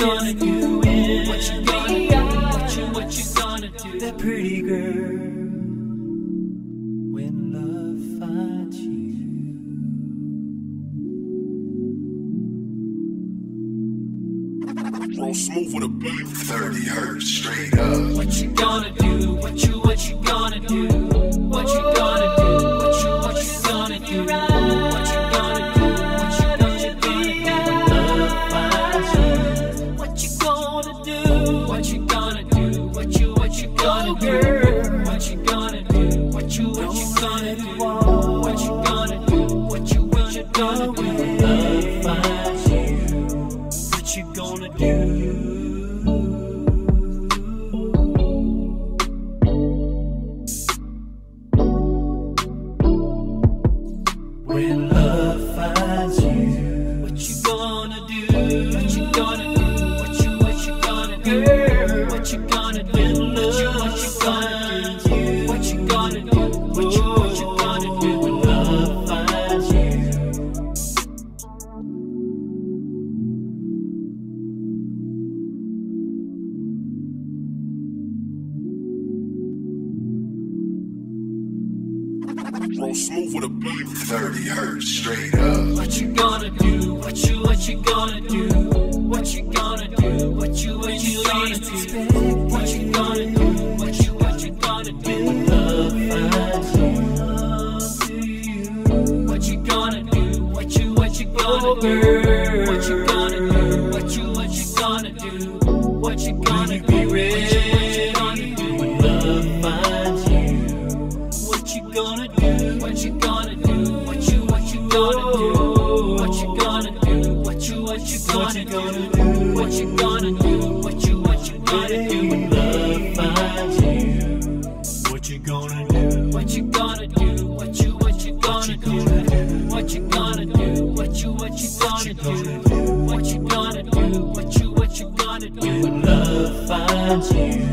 gonna do? What you gonna do? What you, what you gonna do? That pretty girl. When love finds you. Roll smooth with a beat. 30 hertz straight up. What you gonna do? What you, what you gonna do? What you gonna do? What you, what you gonna do? You? Love finds you. What you gonna do? When love finds you. What you gonna do? What you gonna do? What you gonna do? Roll smooth with a beat. 30 hertz straight up. What you gonna do? What you what you gonna do? What you gonna do? What you what you gonna do? What you gonna do? What you what you gonna do? What you gonna do? What you what you gonna do? What you gonna do? What you what you gonna do? What you gonna do? Be What gonna do? What you gonna do? What you what you gonna do when love finds you? What you gonna do? What you gonna do? What you what you gonna do? What you gonna do? What you what you gonna do? What you gonna do? What you what you gonna do when love finds you?